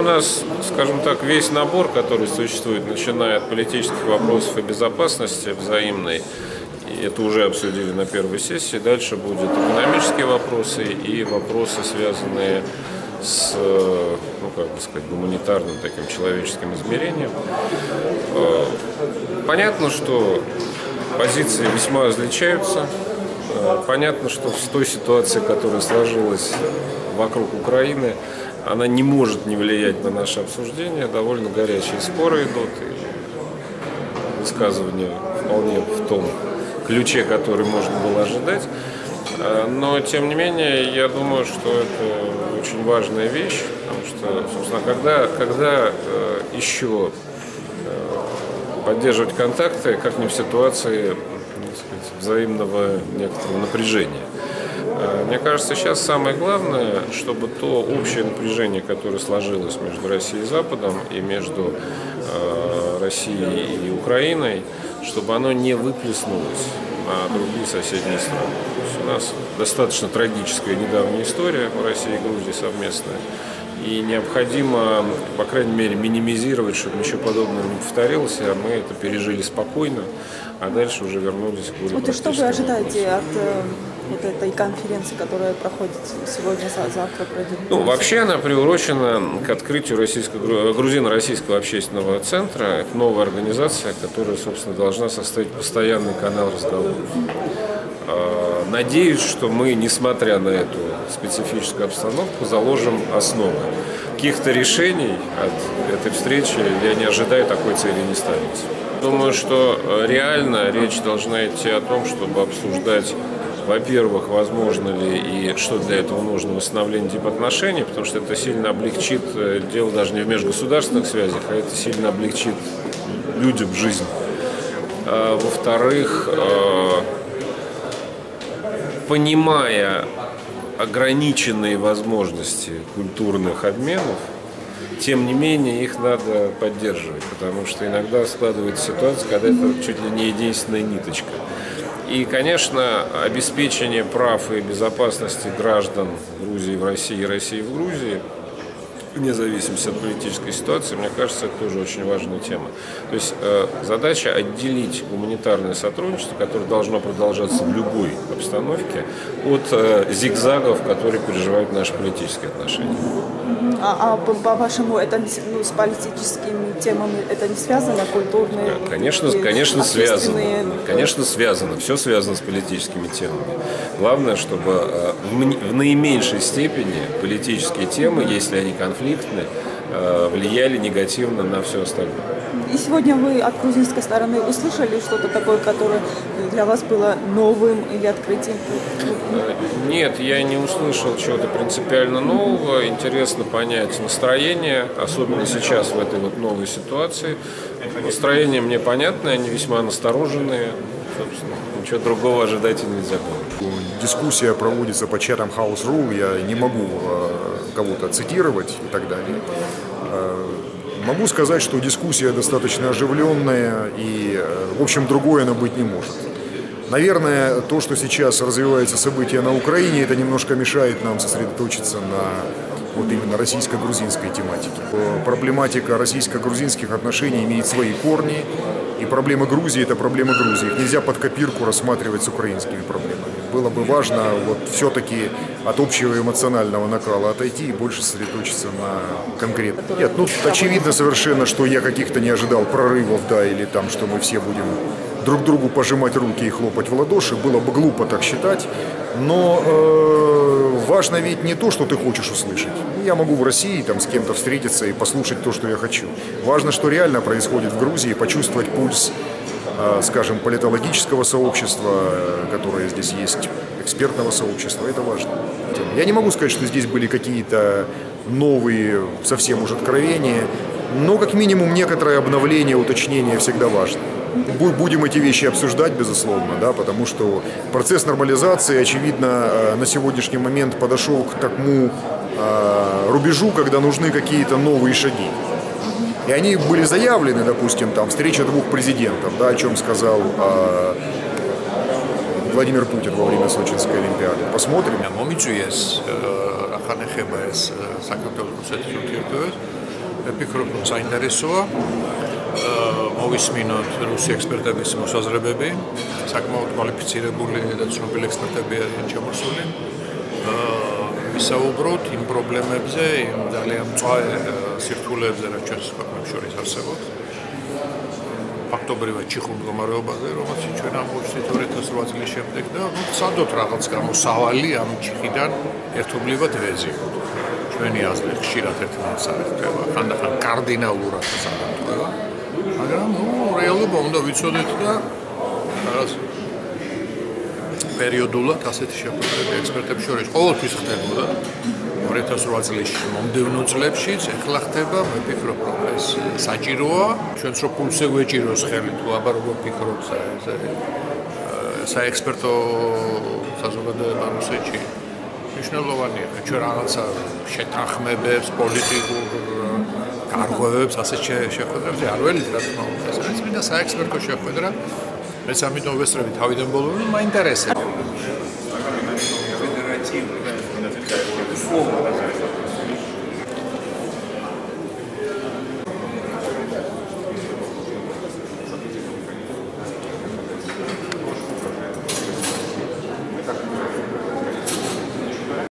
У нас, скажем так, весь набор, который существует, начиная от политических вопросов и безопасности взаимной, это уже обсудили на первой сессии, дальше будут экономические вопросы и вопросы, связанные с, ну, как бы сказать, гуманитарным таким человеческим измерением. Э, Понятно, что позиции весьма различаются. Э, Понятно, что в той ситуации, которая сложилась вокруг Украины, она не может не влиять на наше обсуждение. Довольно горячие споры идут, и высказывания вполне в том ключе, который можно было ожидать. Э, Но, тем не менее, я думаю, что это очень важная вещь, потому что, собственно, когда, когда э, еще поддерживать контакты, как не в ситуации сказать, взаимного некоторого напряжения. А, Мне кажется, сейчас самое главное, чтобы то общее напряжение, которое сложилось между Россией и Западом и между э, Россией и Украиной, чтобы оно не выплеснулось на другие соседние страны. То есть у нас достаточно трагическая недавняя история в России и Грузии совместная. И необходимо, по крайней мере, минимизировать, чтобы ничего подобного не повторилось, а мы это пережили спокойно, а дальше уже вернулись к Вот и что вы ожидаете от э, вот этой конференции, которая проходит сегодня, за- завтра пройдет? Ну, вообще она приурочена к открытию российско- грузино-российского общественного центра. Это новая организация, которая, собственно, должна составить постоянный канал разговора. А, Надеюсь, что мы, несмотря на эту специфическую обстановку, заложим основы. Каких-то решений от этой встречи я не ожидаю, такой цели не ставится. Думаю, что реально речь должна идти о том, чтобы обсуждать во-первых, возможно ли и что для этого нужно восстановление типа отношений, потому что это сильно облегчит э, дело даже не в межгосударственных связях, а это сильно облегчит людям жизнь. А, Во-вторых, э, понимая ограниченные возможности культурных обменов, тем не менее их надо поддерживать, потому что иногда складывается ситуация, когда это чуть ли не единственная ниточка. И, конечно, обеспечение прав и безопасности граждан Грузии в России и России в Грузии вне зависимости от политической ситуации, мне кажется, это тоже очень важная тема. То есть э, задача отделить гуманитарное сотрудничество, которое должно продолжаться в любой обстановке, от э, зигзагов, которые переживают наши политические отношения. А, а по- по-вашему, это не с- ну, с политическими темами это не связано, культурные? Конечно, и конечно, связано. общественные? Конечно, связано. Все связано с политическими темами. Главное, чтобы э, в в наименьшей степени политические темы, если они конфликтны, э, влияли негативно на все остальное. И сегодня вы от грузинской стороны услышали что-то такое, которое для вас было новым или открытием? Э, Нет, я не услышал чего-то принципиально нового. Интересно понять настроение, особенно сейчас в этой вот новой ситуации. Настроение мне понятное, они весьма настороженные. Собственно, ничего другого ожидать и нельзя было. дискуссия проводится по чатам House.ru, я не могу э, кого-то цитировать и так далее. Э, могу сказать, что дискуссия достаточно оживленная и, э, в общем, другой она быть не может. Наверное, то, что сейчас развивается события на Украине, это немножко мешает нам сосредоточиться на вот именно российско-грузинской тематике. Э, Проблематика российско-грузинских отношений имеет свои корни, и проблемы Грузии – это проблемы Грузии. Их нельзя под копирку рассматривать с украинскими проблемами. Было бы важно вот все-таки от общего эмоционального накала отойти и больше сосредоточиться на конкретном. Нет, ну очевидно совершенно, что я каких-то не ожидал прорывов, да, или там, что мы все будем друг другу пожимать руки и хлопать в ладоши. Было бы глупо так считать. Но э, важно ведь не то, что ты хочешь услышать. Я могу в России там с кем-то встретиться и послушать то, что я хочу. Важно, что реально происходит в Грузии, почувствовать пульс, скажем, политологического сообщества, э, которое здесь есть, экспертного сообщества. Это важно. Я не могу сказать, что здесь были какие-то новые совсем уже откровения, но как минимум некоторое обновление, уточнение всегда важно. бу- будем эти вещи обсуждать, безусловно, да, потому что процесс нормализации, очевидно, э, на сегодняшний момент подошел к такому э, рубежу, когда нужны какие-то новые шаги. И они были заявлены, допустим, там встреча двух президентов, да, о чем сказал э, Владимир Путин во время Сочинской Олимпиады. Посмотрим. მომიწვიეს ახან ეხება ეს э, საქართველოს რუსეთის ურთიერთობებს. მე ფიქრობ, რომ საინტერესოა აა, მოვისმინოთ რუსი ექსპერტების მოსაზრებები, საკმაოდ კვალიფიცირებული და ცნობილი ექსპერტები არიან ჩამოსული. აა, ვისაუბროთ იმ პრობლემებზე, იმ ძალიან მწვავე სირთულეებზე, რაც ჩვენს ქვეყნებს შორის არსებობს. ფაქტობრივად ჩიხურ მდგომარეობაზე, რომელსაც ჩვენ აღმოჩნდით 2008 წლის შემდეგ და ნუ ცადოთ რაღაც გამოსავალი ამ ჩიხიდან ერთობლივად ვეზიოთ. ჩვენი აზრი ხშირად ერთმანეთს არეხება, ხანდახან კარდინალურად საერთოდ. მაგრამ ნუ რეალობა უნდა ვიცოდეთ და რაღაც პერიოდულად ასეთი შეხვედრები ექსპერტებს შორის ყოველთვის ხდებოდა. 2008 წლის მომდევნო წლებშიც ეხლა ხდება, მე ფიქრობ, რომ ეს საჭიროა. ჩვენც რო პულსზე გვეჭიროს ხელი თუ აბა როგორ ფიქრობთ ეს საექსპერტო საზოგადოება რუსეთში მნიშვნელოვანია. ჩვენ რაღაცა შეთანხმებებს, პოლიტიკურ გარღვევებს ასე შეხვედრებზე არ ველით რა თქმა უნდა. ეს არის მინდა საექსპერტო შეხვედრა. მეც ამიტომ ვესწრები თავიდან ბოლომდე მაინტერესებს. Форм